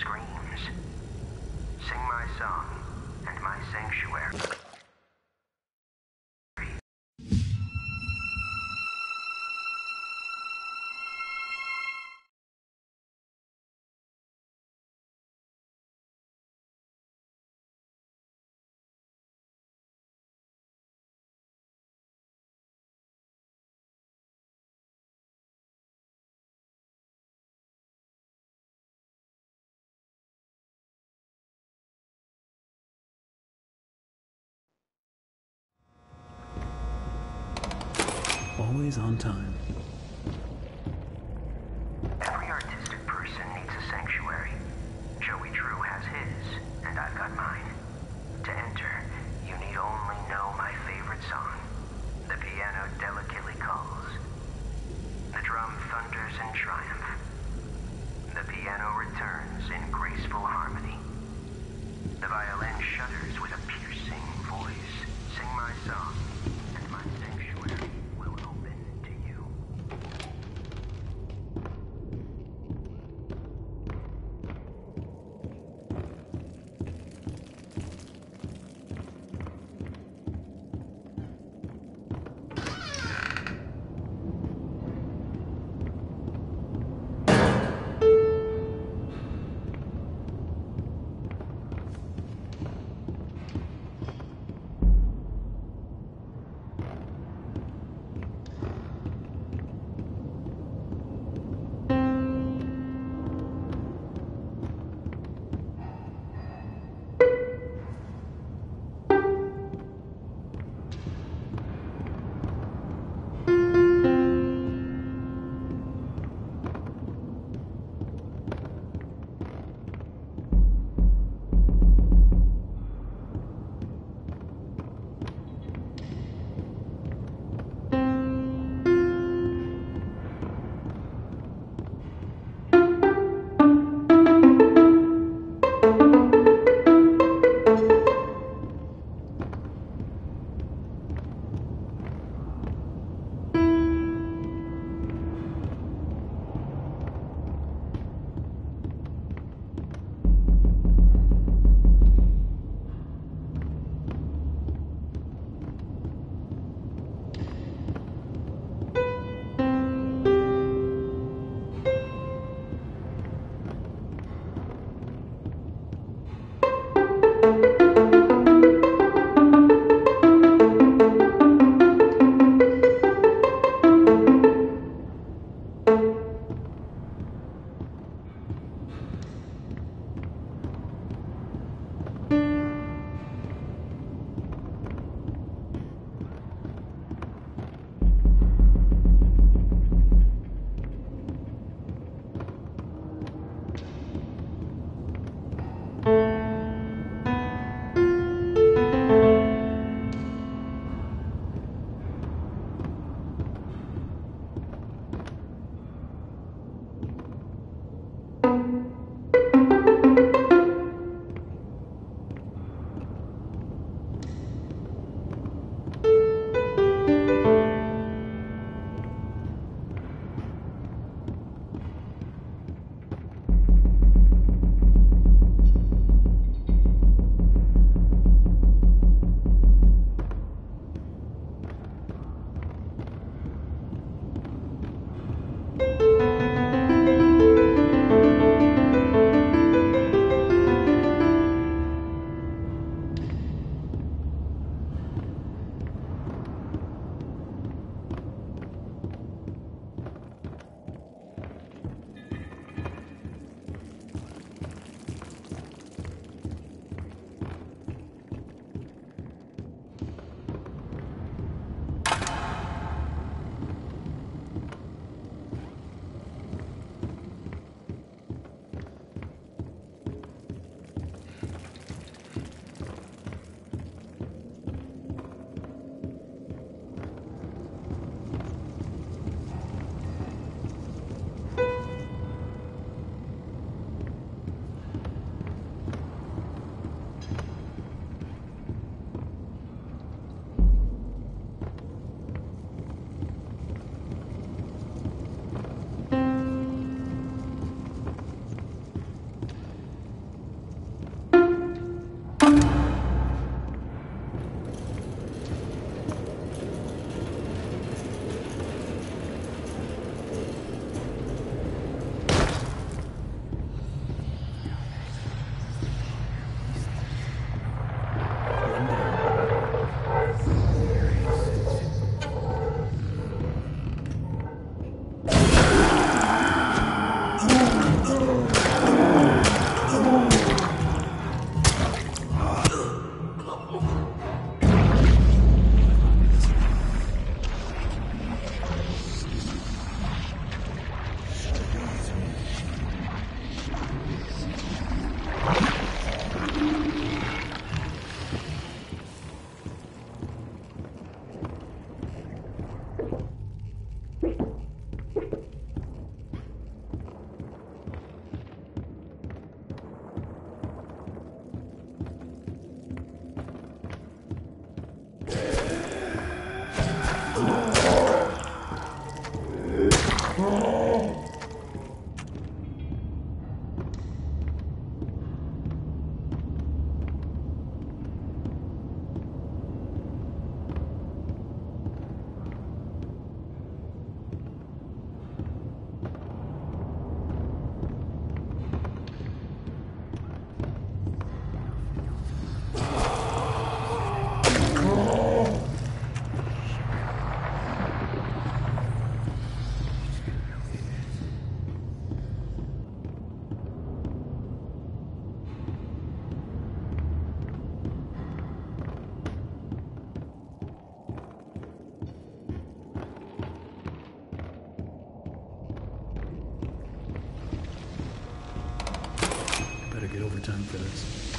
screams. Sing my song and my sanctuary. Always on time. Overtime for this.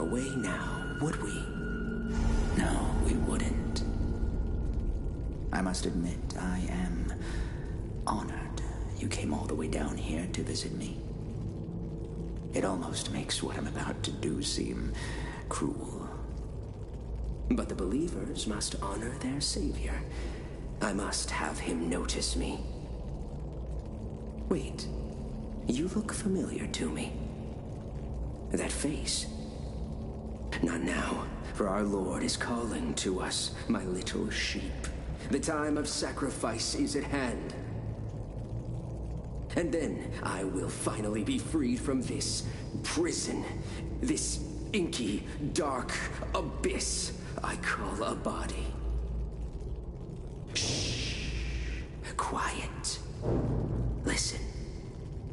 Away now, would we? No, we wouldn't. I must admit, I am honored you came all the way down here to visit me. It almost makes what I'm about to do seem cruel. But the believers must honor their savior. I must have him notice me. Wait, you look familiar to me. That face. Not now, for our Lord is calling to us, my little sheep. The time of sacrifice is at hand. And then I will finally be freed from this prison, this inky, dark abyss I call a body. Shh. Quiet. Listen.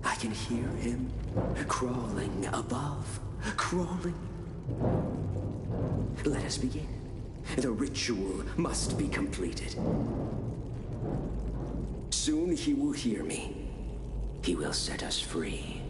I can hear him crawling above, crawling. Let us begin. The ritual must be completed. Soon he will hear me. He will set us free.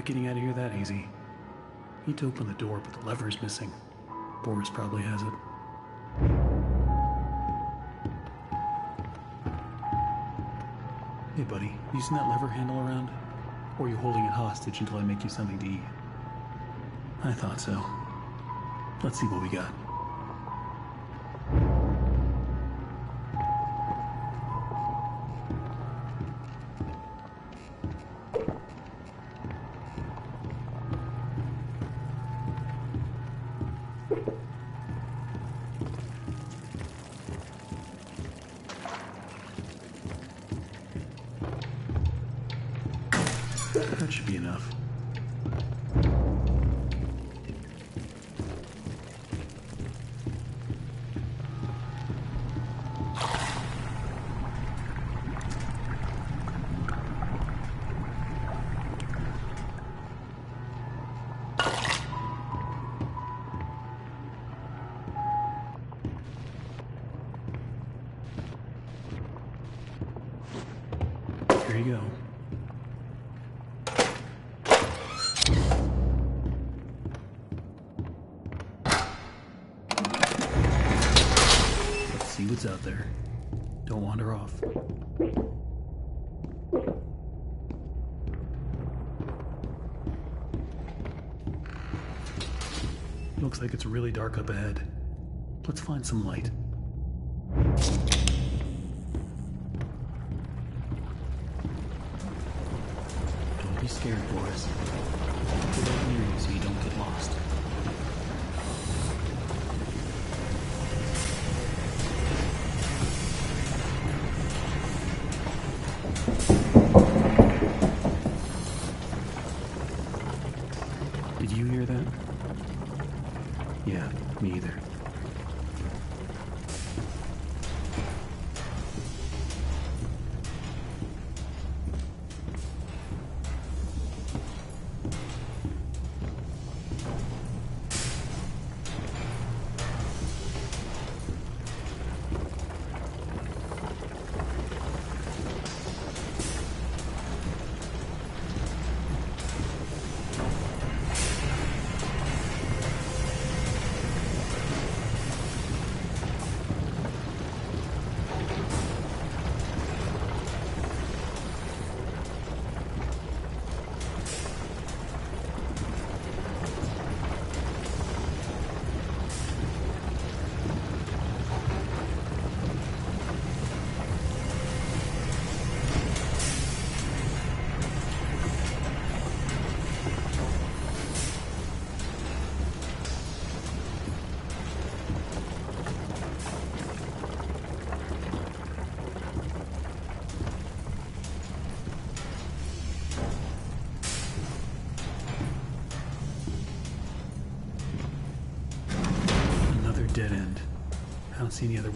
Not getting out of here that easy. Need to open the door, but the lever is missing. Boris probably has it. Hey, buddy, you using that lever handle around? Or are you holding it hostage until I make you something to eat? I thought so. Let's see what we got. Really dark up ahead. Let's find some light.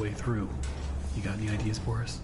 Way through. You got any ideas for us?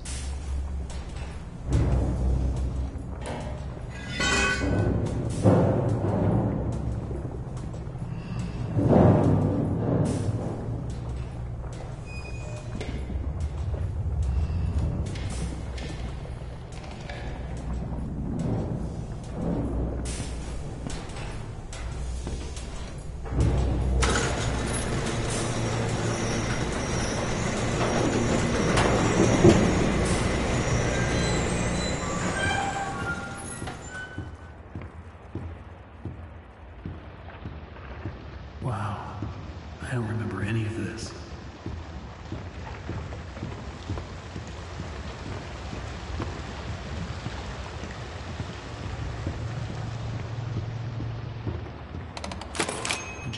I don't remember any of this.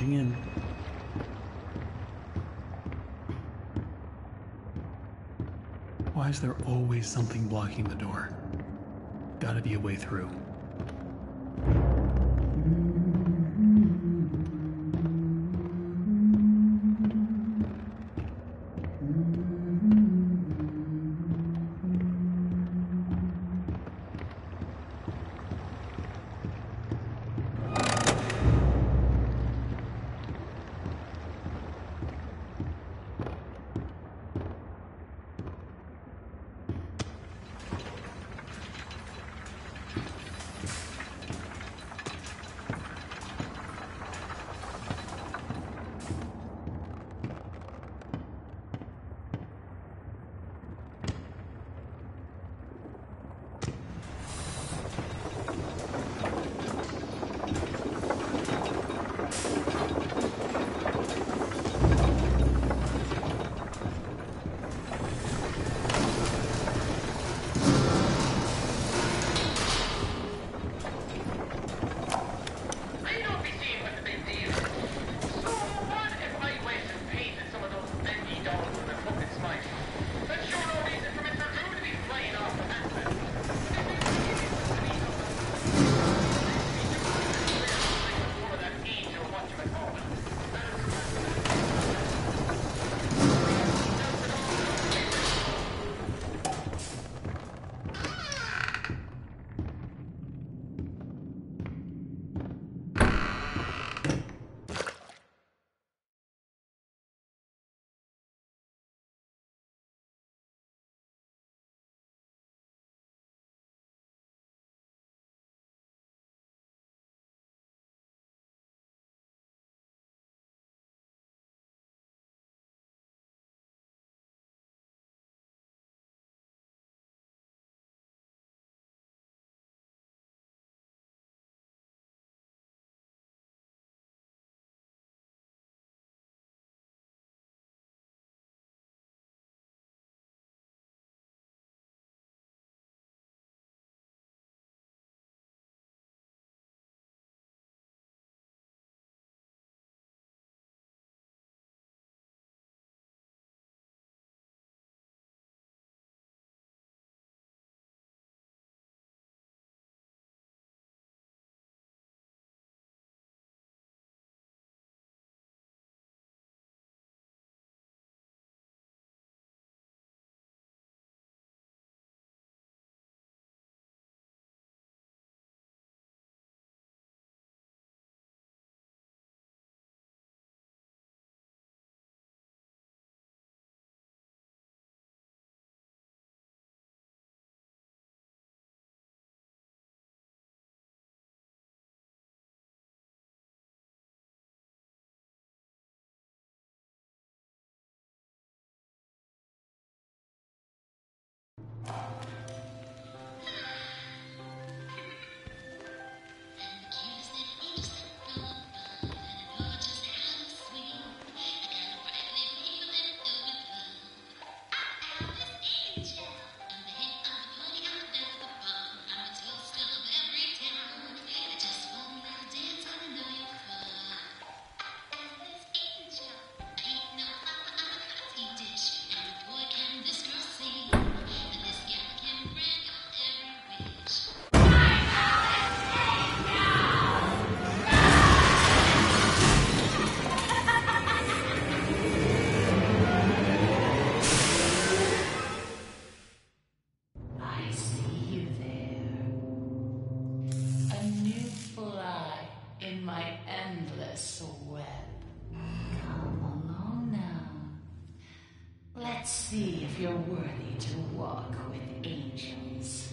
In. Why is there always something blocking the door? Gotta be a way through. Let's see if you're worthy to walk with angels.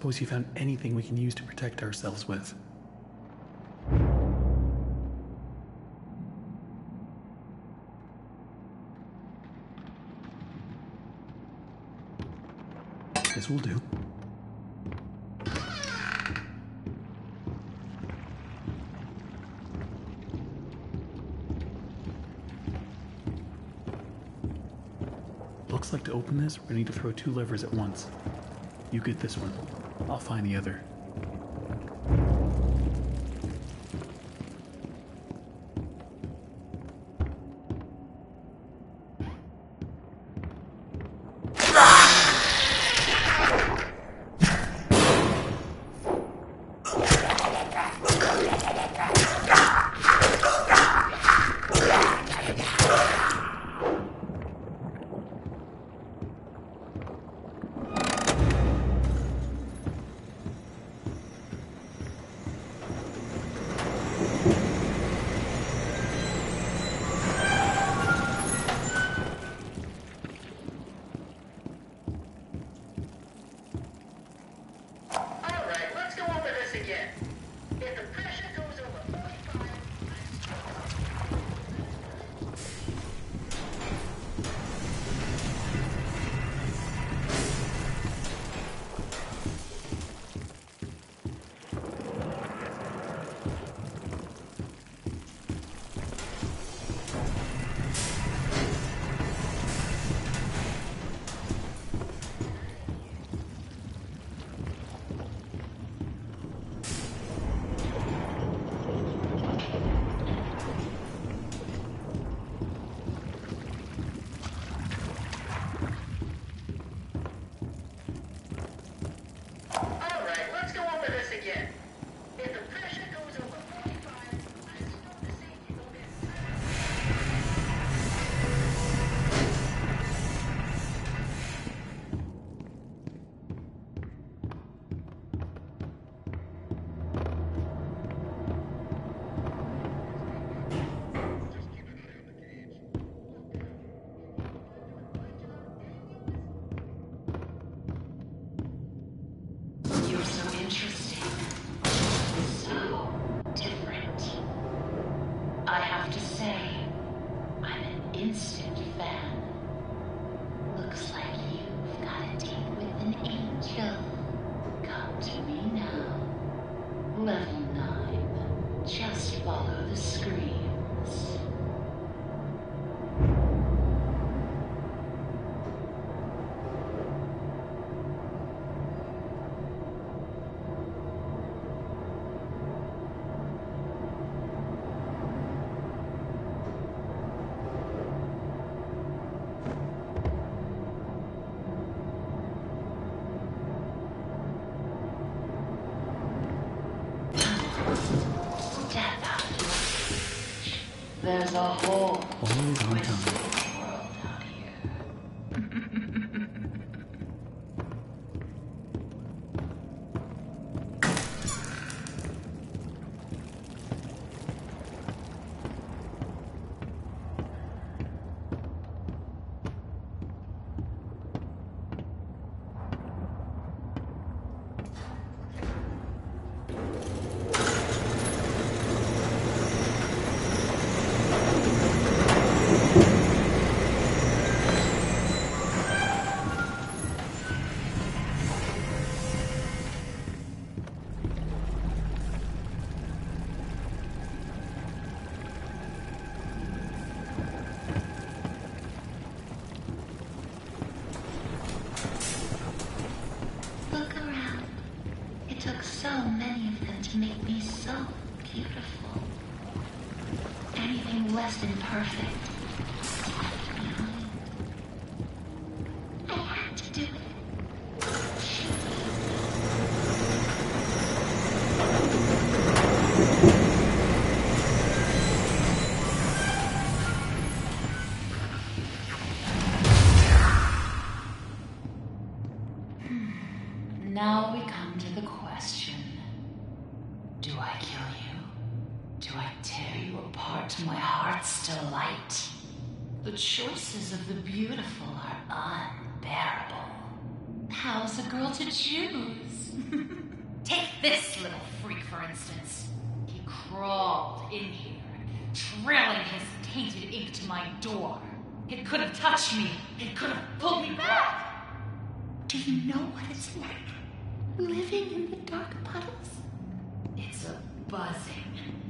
Suppose you found anything we can use to protect ourselves with. This will do. Looks like to open this, we're gonna need to throw two levers at once. You get this one. I'll find the other. Yes. There's You? Do I tear you apart to my heart's delight? The choices of the beautiful are unbearable. How's a girl to choose? Take this little freak, for instance. He crawled in here, trailing his tainted ink to my door. It could have touched me. It could have pulled me back. Do you know what it's like living in the dark puddles? It's a buzzing,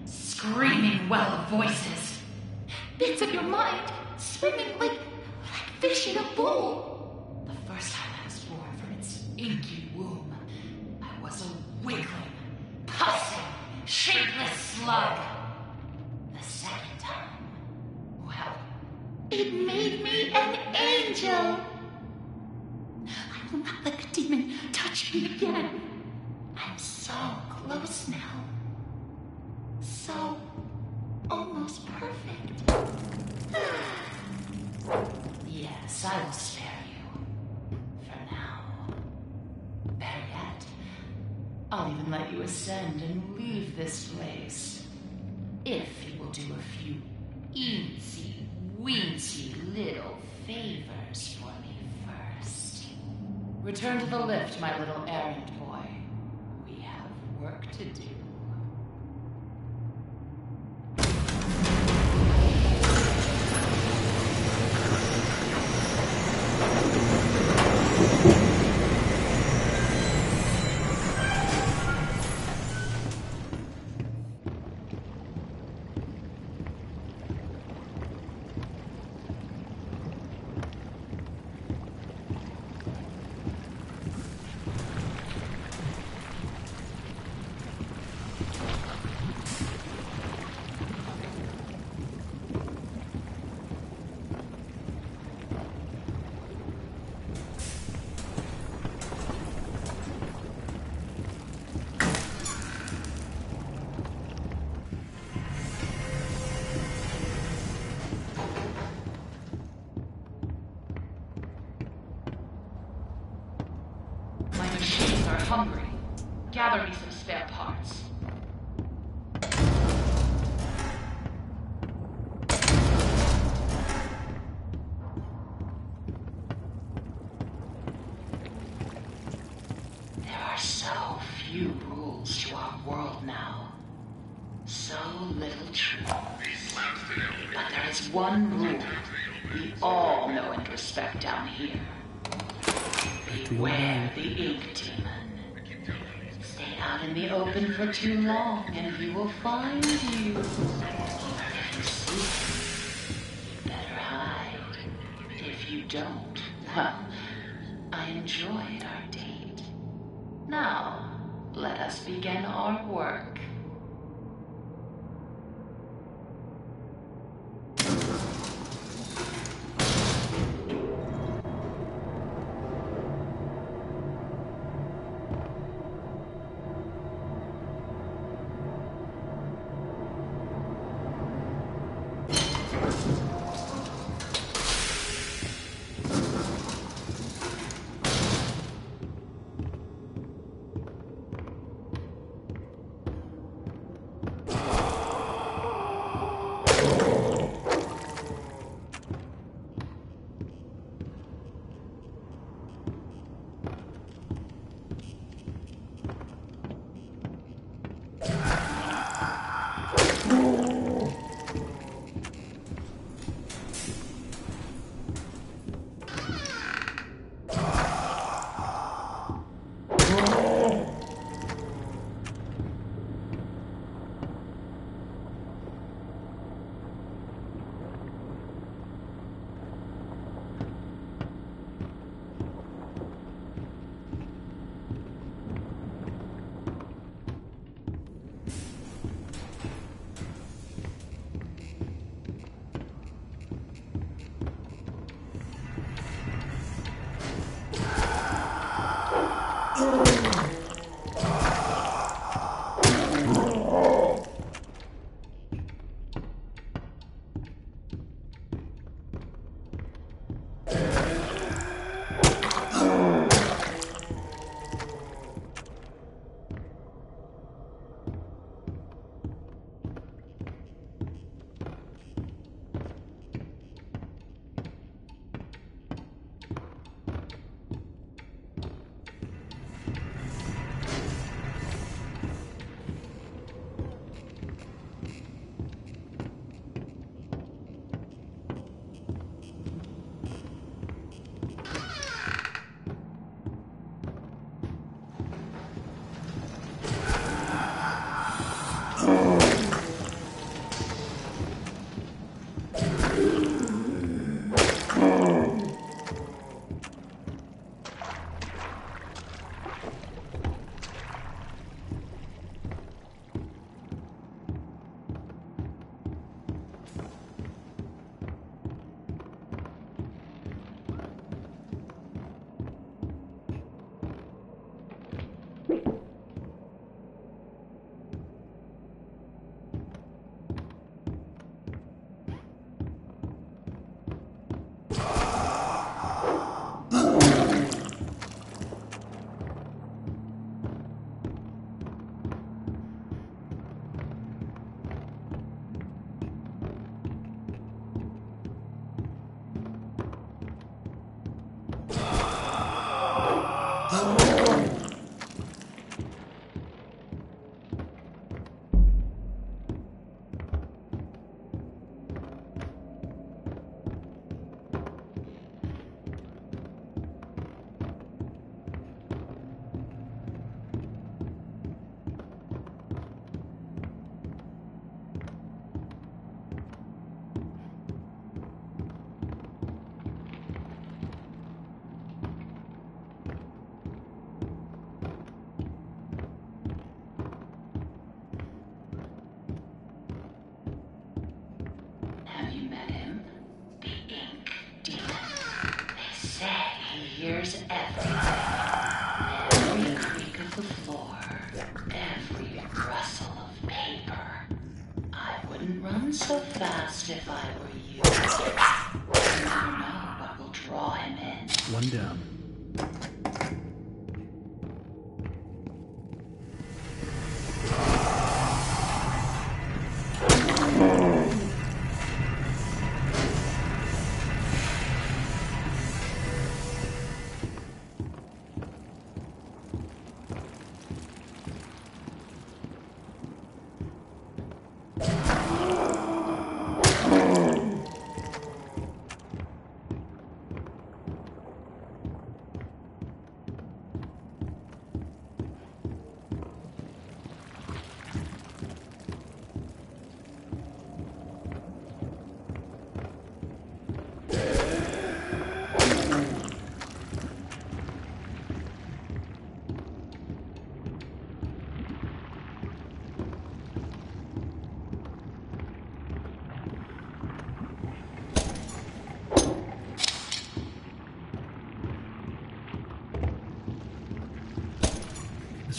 screaming well of voices. Bits of your mind swimming like like fish in a bowl. The first time I was born from its inky womb, I was a wiggling, pussing, shapeless slug. The second time, well, It made me an angel. I will not let the demon touch me again. I'm so close now. So almost perfect. yes, I will spare you. For now. Better yet, I'll even let you ascend and leave this place. If you will do a few easy, weensy little favors for me first. Return to the lift, my little errand boy. We have work to do. Hungry. Gather me some spare parts. There are so few rules to our world now. So little truth. But there is one rule we all know and respect down here. Beware the ink. In the open for too long and he will find you. You better hide. If you don't, well, I enjoyed our date. Now, let us begin our work.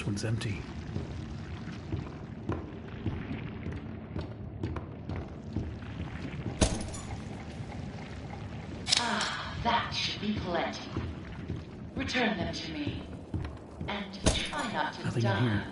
This one's empty. Ah, that should be plenty. Return them to me. And try not to Nothing die. Here.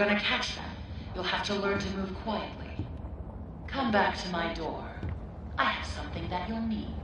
gonna catch them, you'll have to learn to move quietly. Come back to my door. I have something that you'll need.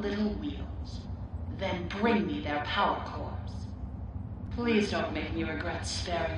little wheels, then bring me their power cores. Please don't make me regret staring